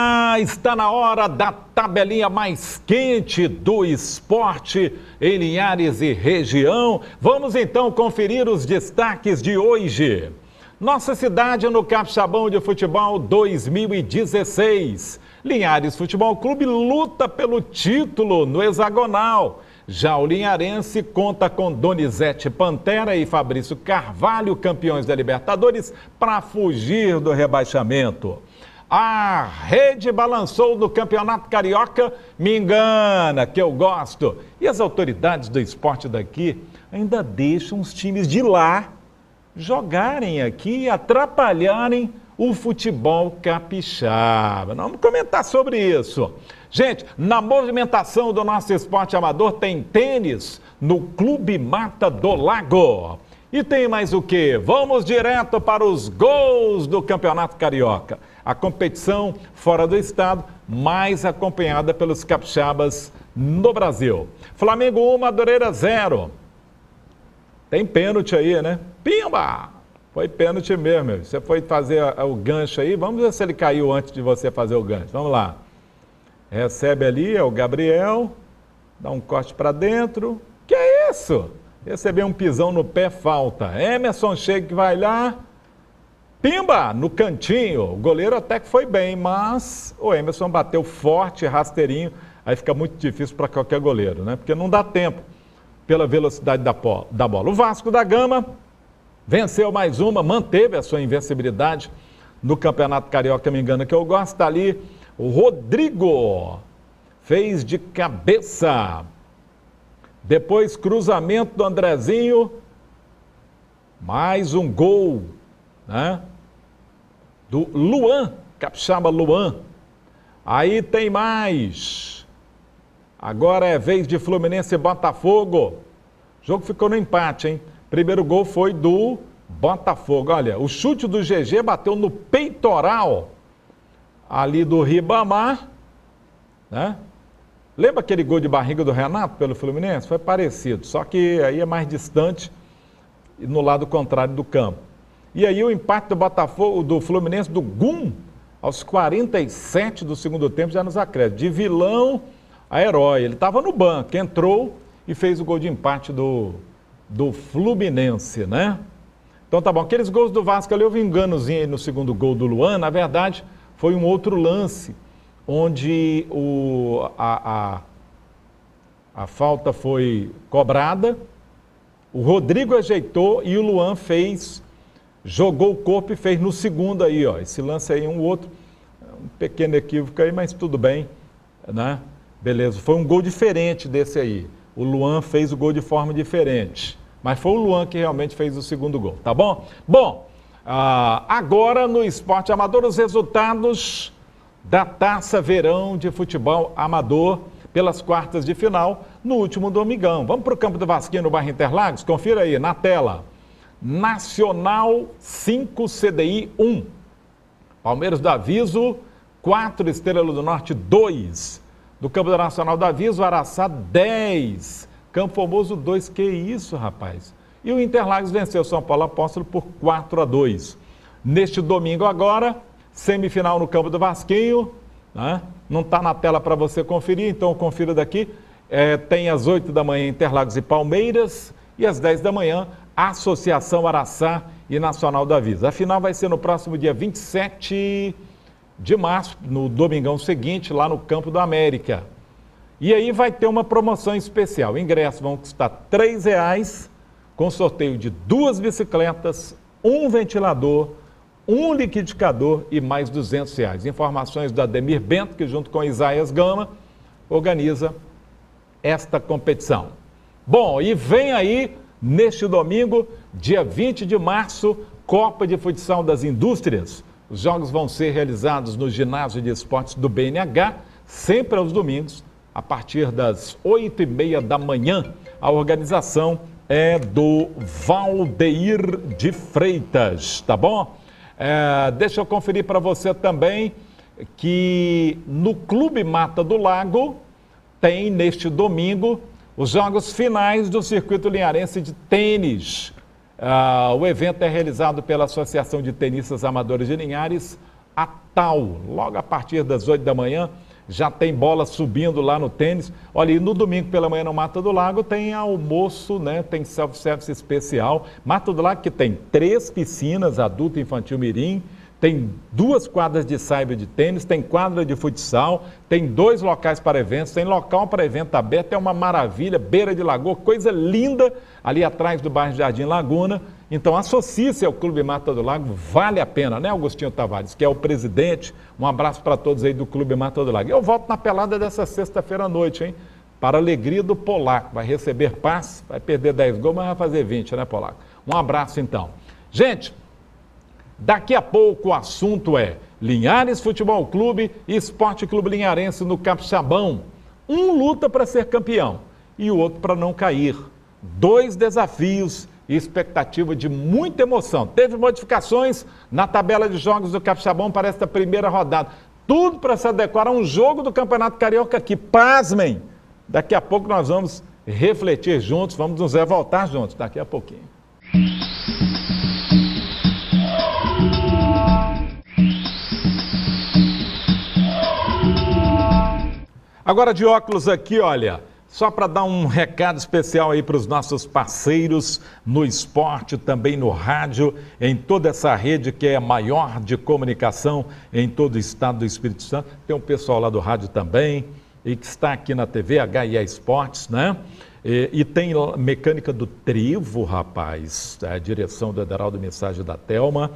Ah, está na hora da tabelinha mais quente do esporte em Linhares e região. Vamos então conferir os destaques de hoje. Nossa cidade no Capixabão de Futebol 2016. Linhares Futebol Clube luta pelo título no hexagonal. Já o Linharense conta com Donizete Pantera e Fabrício Carvalho, campeões da Libertadores, para fugir do rebaixamento. A rede balançou no Campeonato Carioca, me engana, que eu gosto. E as autoridades do esporte daqui ainda deixam os times de lá jogarem aqui e atrapalharem o futebol capixaba. Vamos comentar sobre isso. Gente, na movimentação do nosso esporte amador tem tênis no Clube Mata do Lago. E tem mais o que? Vamos direto para os gols do Campeonato Carioca. A competição fora do estado, mais acompanhada pelos capixabas no Brasil. Flamengo 1, Madureira 0. Tem pênalti aí, né? Pimba! Foi pênalti mesmo. Você foi fazer o gancho aí, vamos ver se ele caiu antes de você fazer o gancho. Vamos lá. Recebe ali, é o Gabriel, dá um corte para dentro. Que é isso? Receber um pisão no pé, falta. Emerson chega que vai lá, pimba, no cantinho. O goleiro até que foi bem, mas o Emerson bateu forte, rasteirinho. Aí fica muito difícil para qualquer goleiro, né? Porque não dá tempo pela velocidade da, da bola. O Vasco da Gama venceu mais uma, manteve a sua invencibilidade no Campeonato Carioca, me engano, que eu gosto. Está ali o Rodrigo fez de cabeça. Depois, cruzamento do Andrezinho. Mais um gol, né? Do Luan, capixaba Luan. Aí tem mais. Agora é vez de Fluminense e Botafogo. O jogo ficou no empate, hein? Primeiro gol foi do Botafogo. Olha, o chute do GG bateu no peitoral ali do Ribamar, né? Lembra aquele gol de barriga do Renato pelo Fluminense? Foi parecido, só que aí é mais distante no lado contrário do campo. E aí o empate do Botafogo, do Fluminense, do Gum, aos 47 do segundo tempo, já nos acréscimos. De vilão a herói. Ele estava no banco, entrou e fez o gol de empate do, do Fluminense, né? Então tá bom. Aqueles gols do Vasco ali, houve um enganozinho aí no segundo gol do Luan. Na verdade, foi um outro lance onde o, a, a, a falta foi cobrada, o Rodrigo ajeitou e o Luan fez, jogou o corpo e fez no segundo aí, ó. Esse lance aí, um outro, um pequeno equívoco aí, mas tudo bem, né? Beleza, foi um gol diferente desse aí. O Luan fez o gol de forma diferente. Mas foi o Luan que realmente fez o segundo gol, tá bom? Bom, ah, agora no esporte amador, os resultados da Taça Verão de Futebol Amador pelas quartas de final no último domingão. Vamos para o campo do Vasquinho no bairro Interlagos? Confira aí na tela. Nacional 5 CDI 1. Palmeiras do Aviso 4, Estrela do Norte 2. Do Campo Nacional do Aviso, Araçá 10. Campo Formoso 2. Que isso, rapaz? E o Interlagos venceu São Paulo Apóstolo por 4 a 2. Neste domingo agora, semifinal no campo do Vasquinho, né? não está na tela para você conferir, então confira daqui. É, tem às 8 da manhã Interlagos e Palmeiras e às 10 da manhã Associação Araçá e Nacional da Visa. A final vai ser no próximo dia 27 de março, no domingão seguinte, lá no Campo do América. E aí vai ter uma promoção especial. Ingressos vão custar R$ reais, com sorteio de duas bicicletas, um ventilador, um liquidificador e mais 200 reais. Informações da Ademir Bento, que junto com Isaías Gama organiza esta competição. Bom, e vem aí neste domingo, dia 20 de março, Copa de Futsal das Indústrias. Os jogos vão ser realizados no ginásio de esportes do BNH, sempre aos domingos, a partir das 8 e meia da manhã. A organização é do Valdeir de Freitas, tá bom? É, deixa eu conferir para você também que no Clube Mata do Lago tem neste domingo os jogos finais do Circuito Linharense de Tênis. Uh, o evento é realizado pela Associação de Tenistas Amadores de Linhares, a Natal, logo a partir das 8 da manhã já tem bola subindo lá no tênis. Olha, e no domingo pela manhã no Mata do Lago tem almoço, né? Tem self-service especial. Mata do Lago que tem três piscinas, adulto, infantil, mirim, tem duas quadras de saiba de tênis, tem quadra de futsal, tem dois locais para eventos, tem local para evento aberto, é uma maravilha, beira de lagoa, coisa linda ali atrás do bairro Jardim Laguna. Então associe-se ao Clube Mata do Lago, vale a pena, né, Agostinho Tavares, que é o presidente. Um abraço para todos aí do Clube Mata do Lago. Eu volto na pelada dessa sexta-feira à noite, hein? Para a alegria do Polaco. Vai receber paz, vai perder 10 gols, mas vai fazer 20, né, Polaco? Um abraço então. Gente, daqui a pouco o assunto é Linhares Futebol Clube e Esporte Clube Linharense no Capixabão. Um luta para ser campeão e o outro para não cair. Dois desafios e expectativa de muita emoção. Teve modificações na tabela de jogos do Capixabão para esta primeira rodada. Tudo para se adequar a um jogo do Campeonato Carioca que, pasmem, daqui a pouco nós vamos refletir juntos, vamos nos revoltar juntos daqui a pouquinho. Agora de óculos aqui, olha. Só para dar um recado especial aí para os nossos parceiros no esporte, também no rádio, em toda essa rede que é a maior de comunicação em todo o estado do Espírito Santo. Tem um pessoal lá do rádio também, e que está aqui na TV, HIA Esportes, né? E, e, tem mecânica do Trevo, rapaz, a direção do Ederaldo Mensagem da Telma.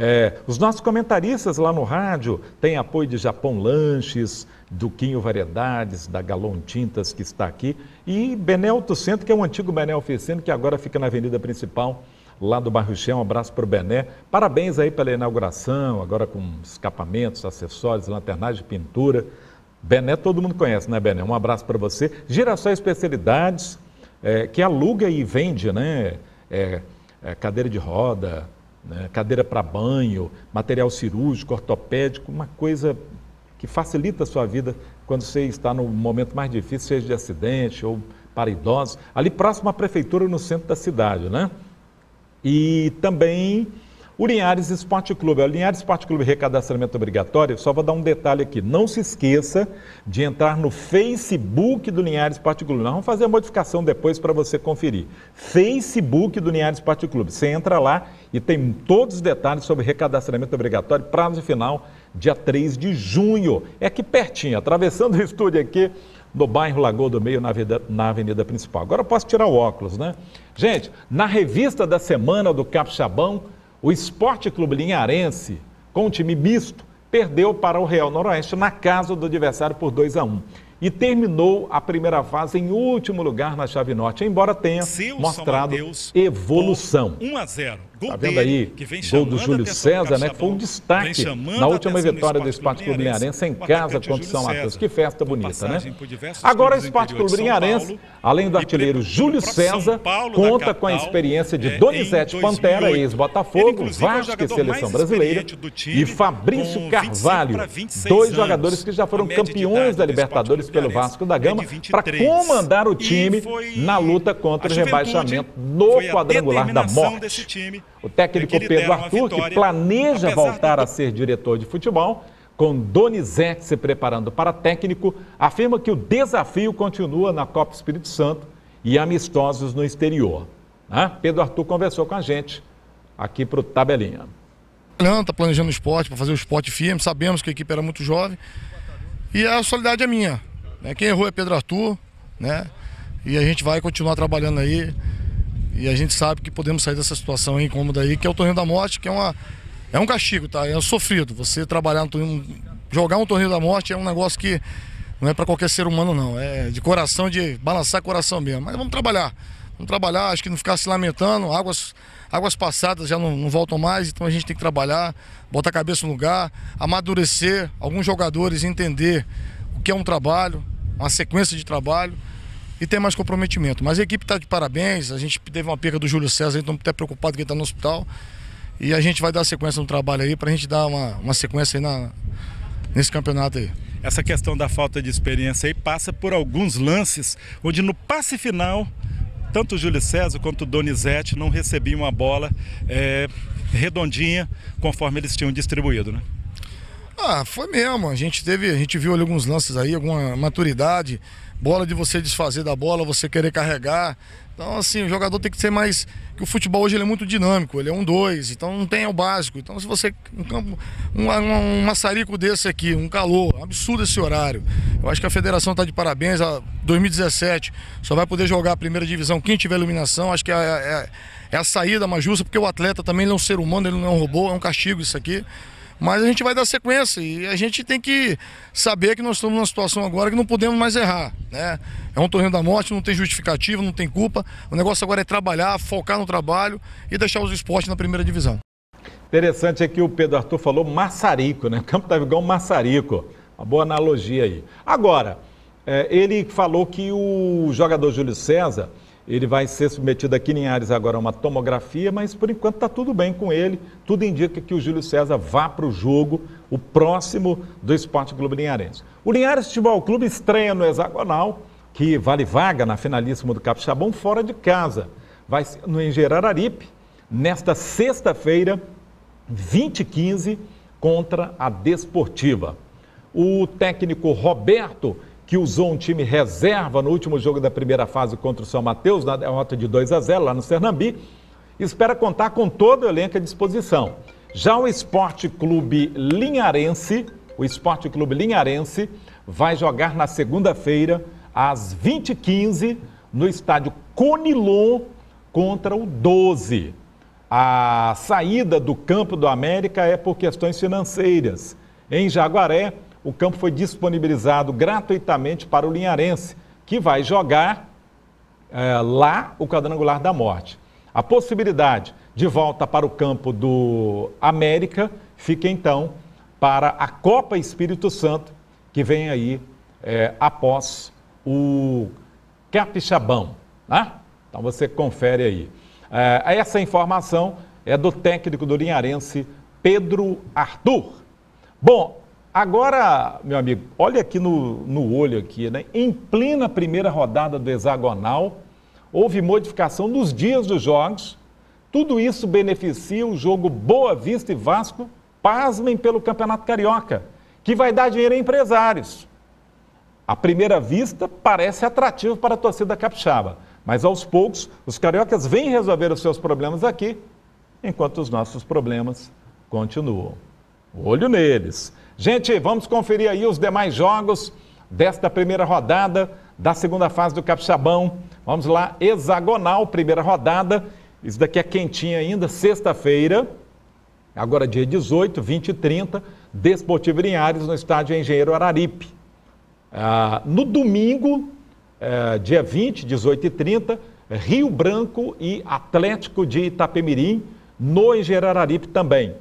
É, os nossos comentaristas lá no rádio têm apoio de Japão Lanches, do Quinho Variedades, da Galon Tintas, que está aqui, e Benel Centro, que é um antigo Benel Oficina, que agora fica na avenida principal, lá do bairro Chão. Um abraço para o Bené. Parabéns aí pela inauguração, agora com escapamentos, acessórios, lanternagem, pintura. Bené todo mundo conhece, né, Bené? Um abraço para você. Girassol Especialidades, é, que aluga e vende, né? É, é, cadeira de roda, né? cadeira para banho, material cirúrgico, ortopédico, uma coisa que facilita a sua vida quando você está no momento mais difícil, seja de acidente ou para idosos, ali próximo à prefeitura, no centro da cidade, né? E também o Linhares Esporte Clube. O Linhares Esporte Clube recadastramento obrigatório, só vou dar um detalhe aqui. Não se esqueça de entrar no Facebook do Linhares Esporte Clube. Nós vamos fazer a modificação depois para você conferir. Facebook do Linhares Esporte Clube. Você entra lá e tem todos os detalhes sobre recadastramento obrigatório, prazo final, dia 3 de junho. É aqui pertinho, atravessando o estúdio aqui no bairro Lagoa do Meio, na avenida, na avenida principal. Agora eu posso tirar o óculos, né? Gente, na revista da semana do Capixabão, o Esporte Clube Linharense, com um time misto, perdeu para o Real Noroeste na casa do adversário por 2 a 1 e terminou a primeira fase em último lugar na chave norte, embora tenha Seu mostrado evolução. 1 a 0. Gol tá vendo aí? Gol do Júlio César, né? Que foi um destaque na última vitória do Esporte Clube Linharense em casa contra o São Mateus. Que festa bonita, né? Agora o Esporte Clube Linharense, além do artilheiro Júlio César, conta com a experiência de é, Donizete Pantera, ex-Botafogo, Vasco e Seleção Brasileira, e Fabrício Carvalho, dois jogadores que já foram campeões da Libertadores pelo Vasco da Gama, para comandar o time na luta contra o rebaixamento no quadrangular da morte. O técnico Pedro Arthur, que planeja voltar a ser diretor de futebol, com Donizete se preparando para técnico, afirma que o desafio continua na Copa Espírito Santo e amistosos no exterior. Ah, Pedro Arthur conversou com a gente aqui para o Tabelinha. Está planejando o esporte, para fazer o esporte firme, sabemos que a equipe era muito jovem e a solidariedade é minha. Né? Quem errou é Pedro Arthur, né? E a gente vai continuar trabalhando aí e a gente sabe que podemos sair dessa situação incômoda aí, que é o torneio da morte, que é, uma, é um castigo, tá? É um sofrido. Você trabalhar no torneio, jogar um torneio da morte é um negócio que não é para qualquer ser humano, não. É de coração, de balançar coração mesmo. Mas vamos trabalhar. Vamos trabalhar, acho que não ficar se lamentando. Águas, águas passadas já não, não voltam mais, então a gente tem que trabalhar, botar a cabeça no lugar, amadurecer, alguns jogadores entender o que é um trabalho, uma sequência de trabalho e ter mais comprometimento. Mas a equipe está de parabéns, a gente teve uma perda do Júlio César, então até preocupado que ele está no hospital. E a gente vai dar sequência no trabalho aí para a gente dar uma, uma sequência aí na, nesse campeonato aí. Essa questão da falta de experiência aí passa por alguns lances onde no passe final tanto o Júlio César quanto o Donizete não recebiam a bola é, redondinha conforme eles tinham distribuído, né? Ah, foi mesmo. A gente teve, a gente viu ali alguns lances aí, alguma maturidade, bola de você desfazer da bola, você querer carregar. Então, assim, o jogador tem que ser mais. Que o futebol hoje é muito dinâmico, ele é um dois, então não tem o básico. Então, se você. Um, campo, um, um, um maçarico desse aqui, um calor, absurdo esse horário. Eu acho que a federação está de parabéns. A 2017 só vai poder jogar a primeira divisão quem tiver iluminação. Acho que é, é, é a saída mais justa, porque o atleta também é um ser humano, ele não é um robô, é um castigo isso aqui. Mas a gente vai dar sequência e a gente tem que saber que nós estamos numa situação agora que não podemos mais errar. Né? É um torneio da morte, não tem justificativa, não tem culpa. O negócio agora é trabalhar, focar no trabalho e deixar os esportes na primeira divisão. Interessante é que o Pedro Arthur falou maçarico, né? Campo estava igual um maçarico. Uma boa analogia aí. Agora, é, ele falou que o jogador Júlio César ele vai ser submetido aqui em Ares agora a uma tomografia, mas por enquanto está tudo bem com ele. Tudo indica que o Júlio César vá para o jogo, o próximo do Esporte Clube Linharense. O Linhares Futebol Clube estreia no Hexagonal, que vale vaga na finalíssima do Capixabão, fora de casa. Vai no Engenheiro Araripe, nesta sexta-feira, 2015, contra a Desportiva. O técnico Roberto que usou um time reserva no último jogo da primeira fase contra o São Mateus, na derrota de 2 a 0 lá no Sernambi, espera contar com todo o elenco à disposição. Já o Esporte Clube Linharense, o Esporte Clube Linharense vai jogar na segunda-feira, às 20h15, no estádio Conilon contra o 12. A saída do campo do América é por questões financeiras. Em Jaguaré, o campo foi disponibilizado gratuitamente para o Linharense, que vai jogar é, lá o quadrangular da morte. A possibilidade de volta para o campo do América fica então para a Copa Espírito Santo, que vem aí é, após o Capixabão. Né? Então você confere aí. É, essa informação é do técnico do Linharense, Pedro Arthur. Bom, Agora, meu amigo, olha aqui no, no olho aqui, né? Em plena primeira rodada do hexagonal, houve modificação nos dias dos jogos. Tudo isso beneficia o jogo Boa Vista e Vasco, pasmem pelo Campeonato Carioca, que vai dar dinheiro a empresários. À primeira vista, parece atrativo para a torcida capixaba, mas aos poucos, os cariocas vêm resolver os seus problemas aqui, enquanto os nossos problemas continuam. Olho neles. Gente, vamos conferir aí os demais jogos desta primeira rodada da segunda fase do Capixabão. Vamos lá, hexagonal, primeira rodada. Isso daqui é quentinho ainda, sexta-feira, agora dia 18, 20 e 30, Desportivo Linhares no estádio Engenheiro Araripe. Ah, no domingo, eh, dia 20, 18 e 30, Rio Branco e Atlético de Itapemirim, no Engenheiro Araripe também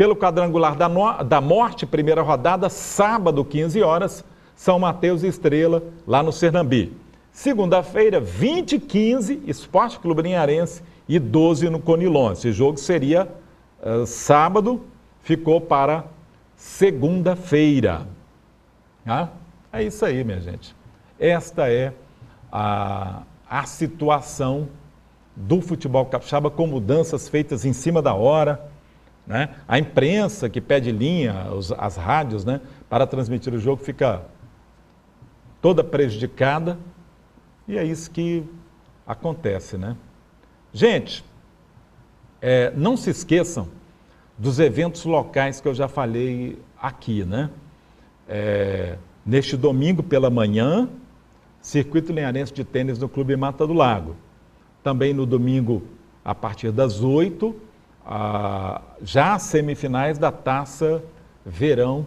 pelo quadrangular da, no... da morte, primeira rodada, sábado, 15 horas, São Mateus e Estrela, lá no Sernambi. Segunda-feira, 20 e 15, Esporte Clube Linharense e 12 no Conilon. Esse jogo seria uh, sábado, ficou para segunda-feira. Ah, é isso aí, minha gente. Esta é a, a situação do futebol capixaba com mudanças feitas em cima da hora né? A imprensa que pede linha, os, as rádios, né, para transmitir o jogo fica toda prejudicada e é isso que acontece, né? Gente, é, não se esqueçam dos eventos locais que eu já falei aqui, né? É, neste domingo pela manhã, Circuito Linharense de Tênis no Clube Mata do Lago. Também no domingo, a partir das 8, ah, já as semifinais da Taça Verão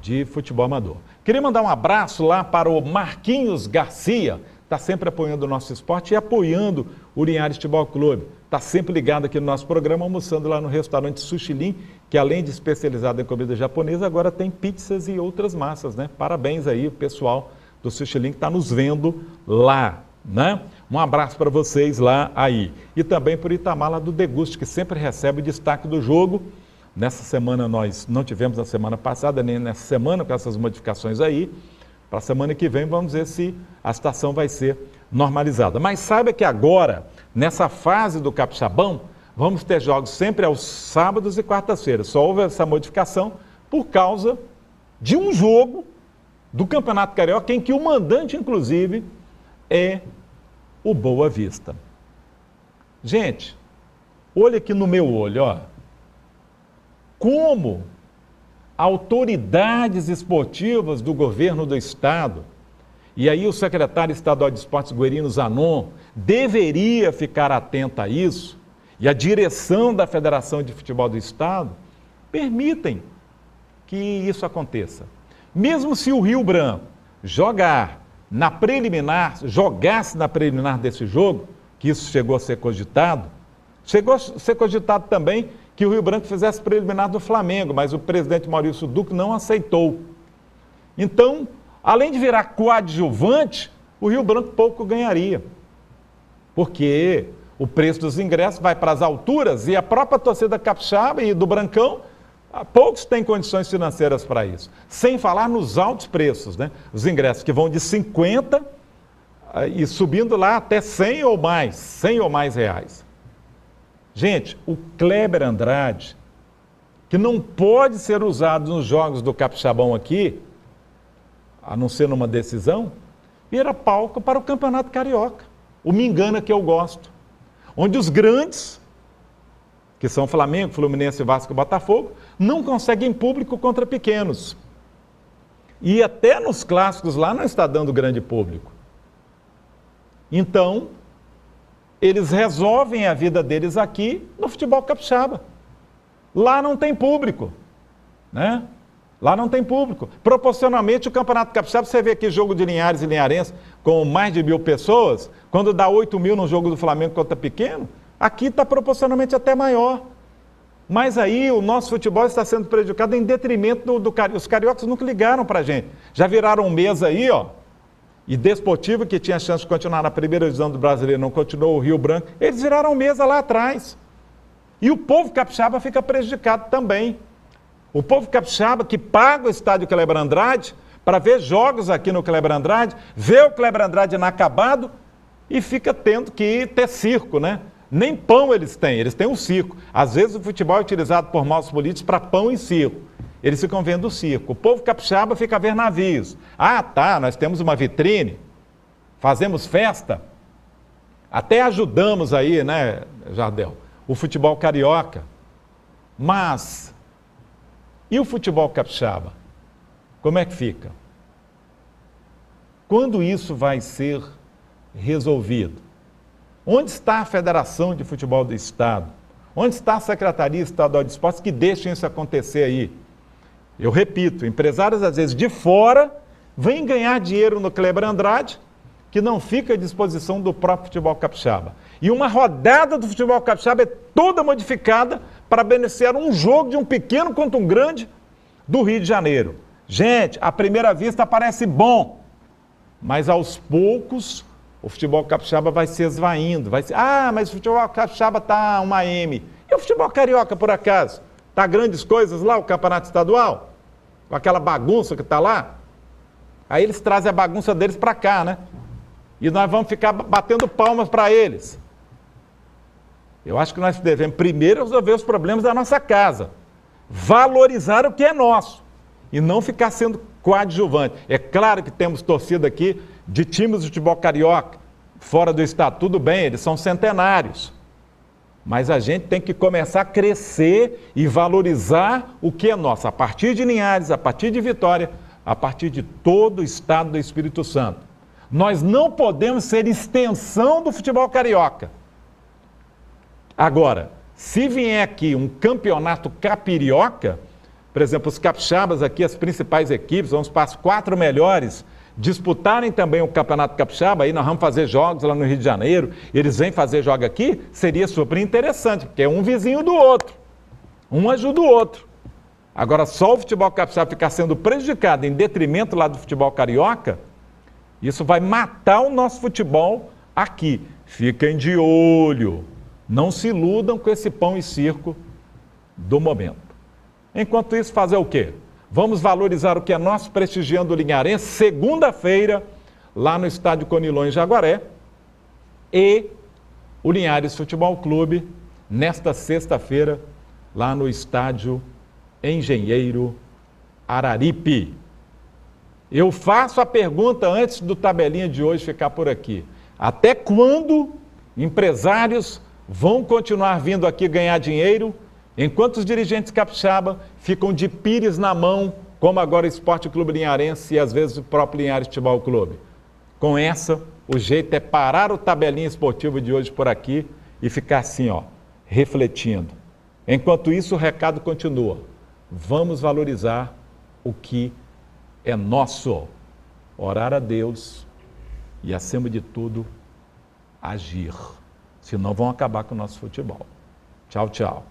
de Futebol Amador. Queria mandar um abraço lá para o Marquinhos Garcia, está sempre apoiando o nosso esporte e apoiando o Linhares Futebol Clube. Está sempre ligado aqui no nosso programa, almoçando lá no restaurante Sushilin, que além de especializado em comida japonesa, agora tem pizzas e outras massas, né? Parabéns aí, pessoal do Sushilin que está nos vendo lá, né? Um abraço para vocês lá aí. E também por Itamar lá do Deguste, que sempre recebe o destaque do jogo. Nessa semana nós não tivemos na semana passada, nem nessa semana com essas modificações aí. Para a semana que vem vamos ver se a situação vai ser normalizada. Mas saiba que agora, nessa fase do Capixabão, vamos ter jogos sempre aos sábados e quartas-feiras. Só houve essa modificação por causa de um jogo do Campeonato Carioca em que o mandante, inclusive, é o Boa Vista. Gente, olha aqui no meu olho, ó. Como autoridades esportivas do governo do estado, e aí o secretário estadual de esportes Guerino Zanon deveria ficar atento a isso, e a direção da Federação de Futebol do Estado permitem que isso aconteça. Mesmo se o Rio Branco jogar na preliminar, jogasse na preliminar desse jogo, que isso chegou a ser cogitado, chegou a ser cogitado também que o Rio Branco fizesse preliminar do Flamengo, mas o presidente Maurício Duque não aceitou. Então, além de virar coadjuvante, o Rio Branco pouco ganharia. Porque o preço dos ingressos vai para as alturas e a própria torcida capixaba e do Brancão, poucos têm condições financeiras para isso. Sem falar nos altos preços, né? Os ingressos que vão de 50 ah, e subindo lá até 100 ou mais, 100 ou mais reais. Gente, o Kleber Andrade, que não pode ser usado nos jogos do Capixabão aqui, a não ser numa decisão, vira palco para o Campeonato Carioca. O Me Engana que eu gosto. Onde os grandes, que são Flamengo, Fluminense, Vasco e Botafogo, não conseguem público contra pequenos. E até nos clássicos lá não está dando grande público. Então, eles resolvem a vida deles aqui no futebol capixaba. Lá não tem público, né? Lá não tem público. Proporcionalmente, o Campeonato Capixaba, você vê aqui jogo de Linhares e Linharense com mais de mil pessoas, quando dá 8 mil no jogo do Flamengo contra pequeno, aqui está proporcionalmente até maior. Mas aí o nosso futebol está sendo prejudicado em detrimento do, do Os cariocas nunca ligaram para a gente. Já viraram mês aí, ó, e Desportivo, que tinha chance de continuar na primeira divisão do brasileiro, não continuou o Rio Branco, eles viraram mesa lá atrás. E o povo capixaba fica prejudicado também. O povo capixaba que paga o estádio Kleber Andrade para ver jogos aqui no Kleber Andrade, vê o Kleber Andrade inacabado e fica tendo que ter circo, né? Nem pão eles têm, eles têm um circo. Às vezes o futebol é utilizado por maus políticos para pão e circo. Eles ficam vendo o circo. O povo capixaba fica a ver navios. Ah, tá, nós temos uma vitrine, fazemos festa. Até ajudamos aí, né, Jardel, o futebol carioca. Mas, e o futebol capixaba? Como é que fica? Quando isso vai ser resolvido? Onde está a Federação de Futebol do Estado? Onde está a Secretaria Estadual de Esportes que deixem isso acontecer aí? Eu repito, empresários às vezes de fora vêm ganhar dinheiro no Kleber Andrade, que não fica à disposição do próprio futebol capixaba. E uma rodada do futebol capixaba é toda modificada para beneficiar um jogo de um pequeno quanto um grande do Rio de Janeiro. Gente, à primeira vista parece bom, mas aos poucos o futebol capixaba vai se esvaindo. Vai ser, ah, mas o futebol capixaba está uma M. E o futebol carioca, por acaso? Está grandes coisas lá, o campeonato estadual? Com aquela bagunça que está lá? Aí eles trazem a bagunça deles para cá, né? E nós vamos ficar batendo palmas para eles. Eu acho que nós devemos primeiro resolver os problemas da nossa casa. Valorizar o que é nosso. E não ficar sendo coadjuvante. É claro que temos torcida aqui de times de futebol carioca, fora do estado. Tudo bem, eles são centenários. Mas a gente tem que começar a crescer e valorizar o que é nosso, a partir de Linhares, a partir de Vitória, a partir de todo o estado do Espírito Santo. Nós não podemos ser extensão do futebol carioca. Agora, se vier aqui um campeonato capirioca, por exemplo, os capixabas aqui, as principais equipes, vamos para as quatro melhores, disputarem também o Campeonato Capixaba, aí nós vamos fazer jogos lá no Rio de Janeiro, eles vêm fazer jogo aqui, seria super interessante, porque é um vizinho do outro. Um ajuda o outro. Agora, só o futebol capixaba ficar sendo prejudicado em detrimento lá do futebol carioca, isso vai matar o nosso futebol aqui. Fiquem de olho. Não se iludam com esse pão e circo do momento. Enquanto isso, fazer o quê? Vamos valorizar o que é nosso, prestigiando o Linharense, segunda-feira, lá no estádio Conilões Jaguaré, e o Linhares Futebol Clube, nesta sexta-feira, lá no estádio Engenheiro Araripe. Eu faço a pergunta antes do tabelinha de hoje ficar por aqui. Até quando empresários vão continuar vindo aqui ganhar dinheiro, enquanto os dirigentes capixaba ficam de pires na mão, como agora o Esporte Clube Linharense e às vezes o próprio Linhares Futebol Clube. Com essa, o jeito é parar o tabelinho esportivo de hoje por aqui e ficar assim, ó, refletindo. Enquanto isso, o recado continua. Vamos valorizar o que é nosso. Orar a Deus e, acima de tudo, agir. Senão vão acabar com o nosso futebol. Tchau, tchau.